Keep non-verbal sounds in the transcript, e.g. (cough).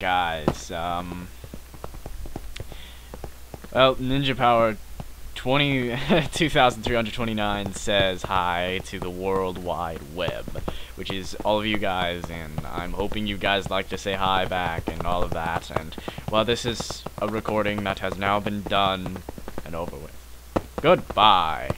guys. Um, well, Ninja Power 20, (laughs) 2329 says hi to the World Wide Web, which is all of you guys, and I'm hoping you guys like to say hi back and all of that. And well, this is a recording that has now been done and over with. Goodbye.